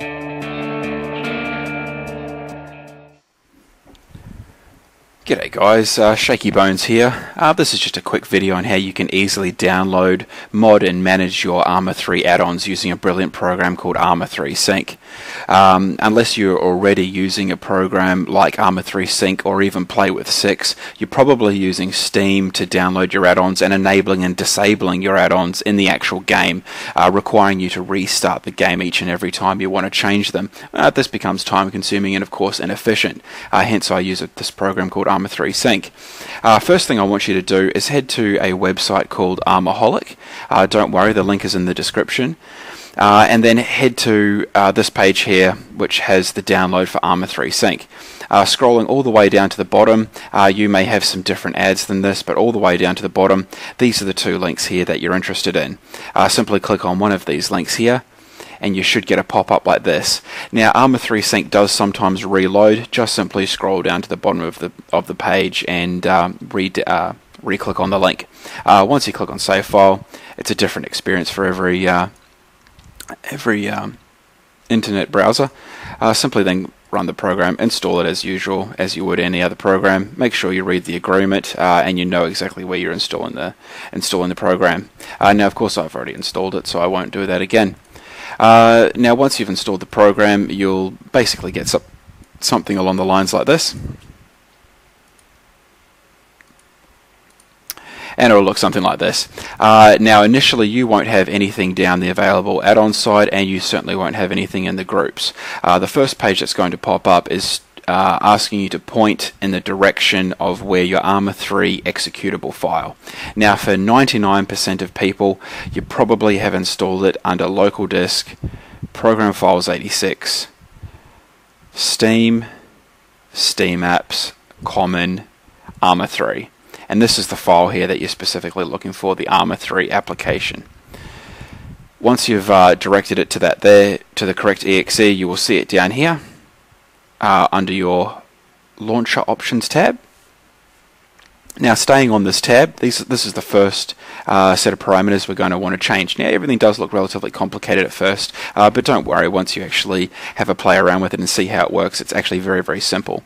Música G'day guys, uh, Shaky Bones here. Uh, this is just a quick video on how you can easily download, mod and manage your Arma 3 add-ons using a brilliant program called Arma 3 Sync. Um, unless you're already using a program like Arma 3 Sync or even Play with 6, you're probably using Steam to download your add-ons and enabling and disabling your add-ons in the actual game, uh, requiring you to restart the game each and every time you want to change them. Uh, this becomes time consuming and of course inefficient, uh, hence I use this program called Arma 3 Sync. Uh, first thing I want you to do is head to a website called Armaholic. Uh, don't worry, the link is in the description. Uh, and then head to uh, this page here, which has the download for Arma 3 Sync. Uh, scrolling all the way down to the bottom, uh, you may have some different ads than this, but all the way down to the bottom, these are the two links here that you're interested in. simply click on one of these links here, and you should get a pop-up like this. Now Arma 3 Sync does sometimes reload. Just simply scroll down to the bottom of the of the page and um, read, uh, re-click on the link. Uh, once you click on Save File, it's a different experience for every uh, every um, internet browser. Uh, simply then run the program, install it as usual, as you would any other program. Make sure you read the agreement uh, and you know exactly where you're installing the installing the program. Uh, now, of course, I've already installed it, so I won't do that again. Uh, now, once you've installed the program, you'll basically get some, something along the lines like this. and it'll look something like this. Uh, now initially you won't have anything down the available add-on side and you certainly won't have anything in the groups. Uh, the first page that's going to pop up is uh, asking you to point in the direction of where your Arma 3 executable file. Now, for 99% of people, you probably have installed it under local disk, program files 86, Steam, Steam apps, Common, Arma 3. And this is the file here that you're specifically looking for, the Arma 3 application. Once you've uh, directed it to that there, to the correct exe, you will see it down here uh, under your launcher options tab. Now staying on this tab, these, this is the first uh, set of parameters we're going to want to change. Now everything does look relatively complicated at first, uh, but don't worry, once you actually have a play around with it and see how it works, it's actually very, very simple.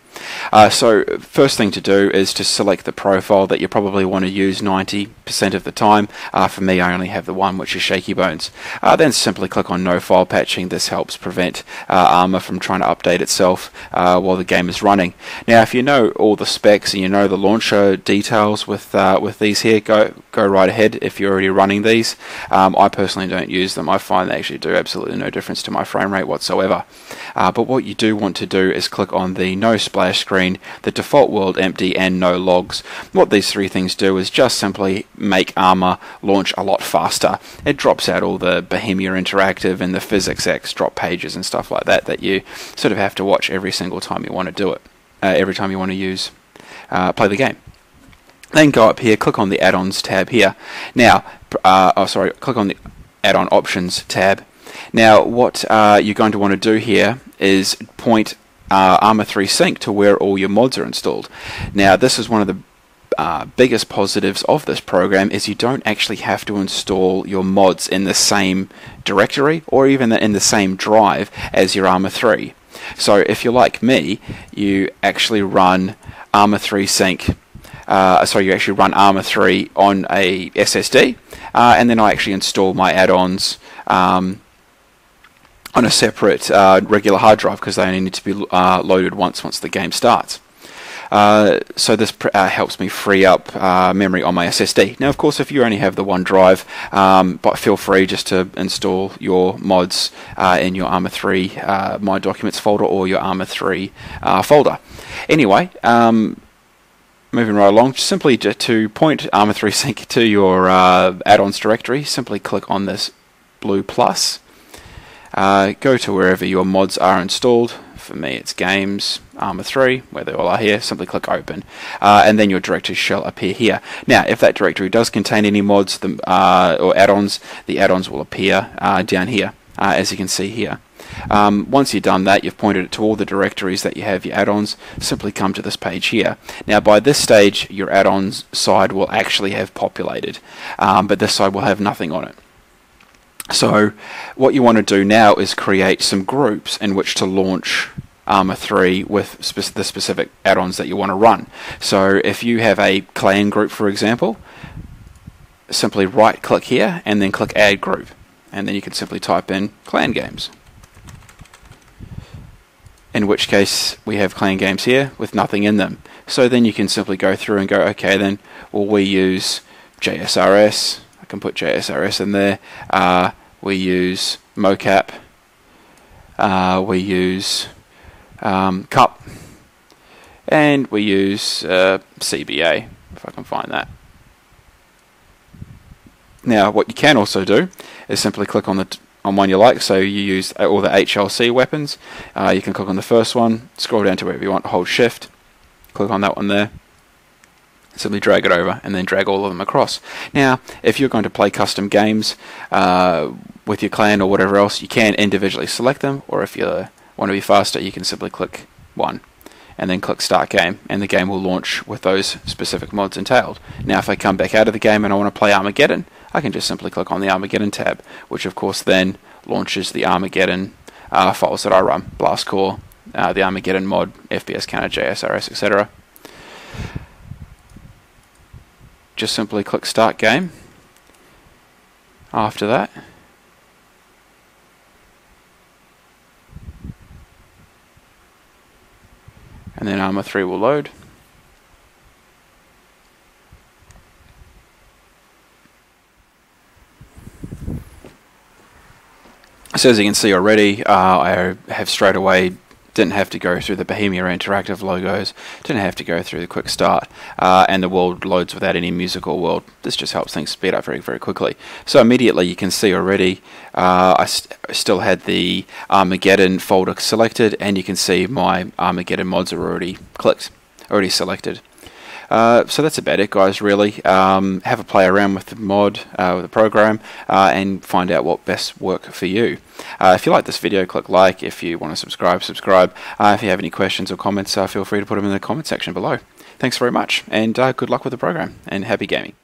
Uh, so first thing to do is to select the profile that you probably want to use 90% of the time. Uh, for me, I only have the one, which is Shaky Bones. Uh, then simply click on No File Patching. This helps prevent uh, Arma from trying to update itself while the game is running. Now, if you know all the specs and you know the launcher details with with these here, go go right ahead if you're already running these. Um, I personally don't use them. I find they actually do absolutely no difference to my frame rate whatsoever. Uh, but what you do want to do is click on the no splash screen, the default world empty, and no logs. What these three things do is just simply make Arma launch a lot faster. It drops out all the Bohemia Interactive and the PhysX drop pages and stuff like that that you sort of have to watch every single time you want to do it, uh, every time you want to use uh, play the game. Then go up here, click on the add-ons tab here. Now, uh, oh sorry, click on the add-on options tab. Now, what uh, you're going to want to do here is point uh, Arma 3 Sync to where all your mods are installed. Now, this is one of the uh, biggest positives of this program is you don't actually have to install your mods in the same directory or even in the same drive as your Arma 3. So if you're like me, you actually run Arma 3 Sync uh, sorry, you actually run Arma 3 on a SSD, uh, and then I actually install my add-ons um, on a separate uh, regular hard drive because they only need to be uh, loaded once once the game starts. Uh, so this uh, helps me free up memory on my SSD. Now, of course, if you only have the one drive, um, but feel free just to install your mods in your Arma 3 My Documents folder or your Arma 3 folder. Anyway, um, moving right along, simply to point Arma 3 Sync to your uh, add-ons directory, simply click on this blue plus. Uh, go to wherever your mods are installed. For me, it's Games, Arma 3, where they all are here. Simply click Open, uh, and then your directory shall appear here. Now, if that directory does contain any mods the, uh, or add-ons, the add-ons will appear uh, down here, uh, as you can see here. Um, once you've done that, you've pointed it to all the directories that you have your add-ons, simply come to this page here. Now by this stage, your add-ons side will actually have populated, um, but this side will have nothing on it. So what you want to do now is create some groups in which to launch Arma 3 with spe- the specific add-ons that you want to run. So if you have a clan group, for example, simply right click here and then click add group and then you can simply type in clan games in which case we have clan games here with nothing in them. So then you can simply go through and go okay then well we use JSRS I can put JSRS in there. Uh, we use mocap. Uh, we use um, cup. And we use uh, CBA if I can find that. Now, what you can also do is simply click on the on one you like. So you use all the HLC weapons. Uh, you can click on the first one, scroll down to wherever you want, hold Shift, click on that one there. Simply drag it over and then drag all of them across. Now, if you're going to play custom games uh, with your clan or whatever else, you can individually select them, or if you want to be faster, you can simply click one and then click Start Game, and the game will launch with those specific mods entailed. Now, if I come back out of the game and I want to play Armageddon, I can just simply click on the Armageddon tab, which of course then launches the Armageddon uh, files that I run, Blastcore, uh, the Armageddon mod, FPS counter, JSRS, etc. Just simply click Start Game. After that, and then Arma 3 will load. So as you can see already, uh, I have straight away didn't have to go through the Bohemia Interactive logos, didn't have to go through the quick start, uh, and the world loads without any musical world. This just helps things speed up very, very quickly. So immediately you can see already uh, I st still had the Armageddon folder selected, and you can see my Armageddon mods are already clicked, already selected. Uh, so that's about it, guys. Really, um, have a play around with the mod, uh, with the program, uh, and find out what best work for you. Uh, if you like this video, click like. If you want to subscribe, subscribe. Uh, if you have any questions or comments, feel free to put them in the comment section below. Thanks very much, and good luck with the program, and happy gaming.